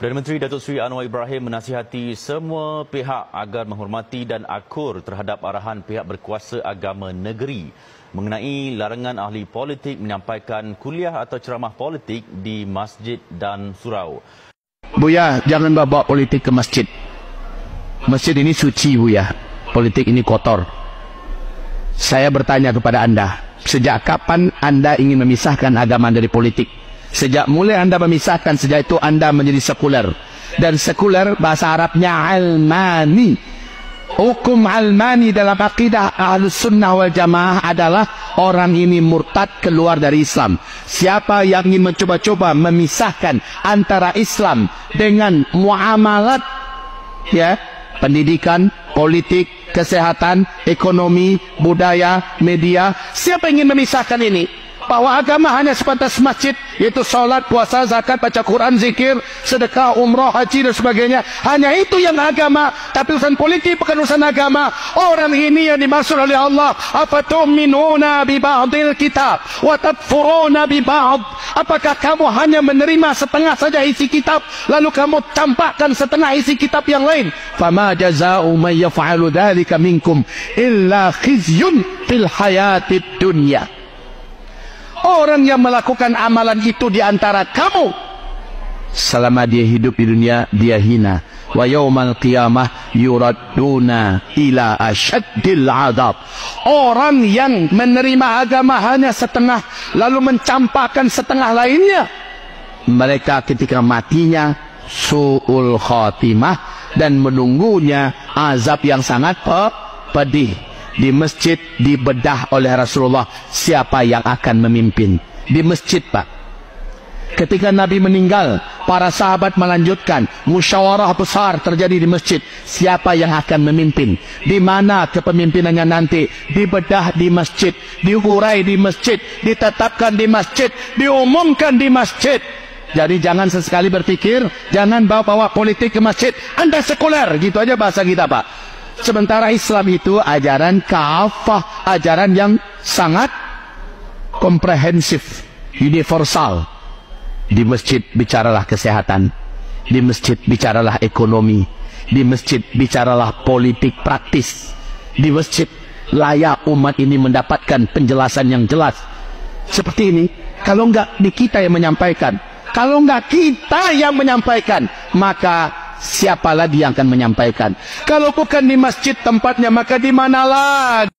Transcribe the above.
Perdana Menteri Datuk Seri Anwar Ibrahim menasihati semua pihak agar menghormati dan akur terhadap arahan pihak berkuasa agama negeri mengenai larangan ahli politik menyampaikan kuliah atau ceramah politik di masjid dan surau. Buya, jangan bawa politik ke masjid. Masjid ini suci, Buya. Politik ini kotor. Saya bertanya kepada Anda, sejak kapan Anda ingin memisahkan agama dari politik? Sejak mulai anda memisahkan, sejak itu anda menjadi sekuler. Dan sekuler bahasa Arabnya almani. Hukum almani dalam akidah ahlus sunnah wal jamaah adalah orang ini murtad keluar dari Islam. Siapa yang ingin mencoba-coba memisahkan antara Islam dengan muamalat, ya, pendidikan, politik, kesehatan, ekonomi, budaya, media. Siapa yang ingin memisahkan ini? Bahwa agama hanya sebatas masjid yaitu solat, puasa, zakat, baca Quran, zikir, sedekah, umrah, haji dan sebagainya. Hanya itu yang agama. Tapi urusan politik bukan urusan agama. Orang ini yang dimaksud oleh Allah afatu'minuna bi ba'dil kitab wa takfuruna bi ba'd apakah kamu hanya menerima setengah saja isi kitab lalu kamu campakkan setengah isi kitab yang lain? Fama jaza'u man yaf'alu dhalika minkum illa khizyun fil hayatid dunya Orang yang melakukan amalan itu di antara kamu selama dia hidup di dunia dia hina. Wa yaumal qiyamah yuradduna ila asyaddil adab. Orang yang menerima agama hanya setengah lalu mencampakkan setengah lainnya. Mereka ketika matinya su'ul khatimah dan menunggunya azab yang sangat pedih di masjid dibedah oleh Rasulullah siapa yang akan memimpin? Di masjid Pak. Ketika Nabi meninggal para sahabat melanjutkan musyawarah besar terjadi di masjid. Siapa yang akan memimpin? Di mana kepemimpinannya nanti? Dibedah di masjid diurai di masjid ditetapkan di masjid diumumkan di masjid. Jadi jangan sesekali berpikir jangan bawa-bawa politik ke masjid. Anda sekuler gitu aja bahasa kita Pak Sementara Islam itu ajaran kafah, ajaran yang sangat komprehensif, universal. Di masjid bicaralah kesehatan, di masjid bicaralah ekonomi, di masjid bicaralah politik praktis. Di masjid layak umat ini mendapatkan penjelasan yang jelas. Seperti ini, kalau enggak di kita yang menyampaikan, kalau enggak kita yang menyampaikan, maka siapa lagi yang akan menyampaikan? Kalau bukan di masjid tempatnya, maka di mana lagi?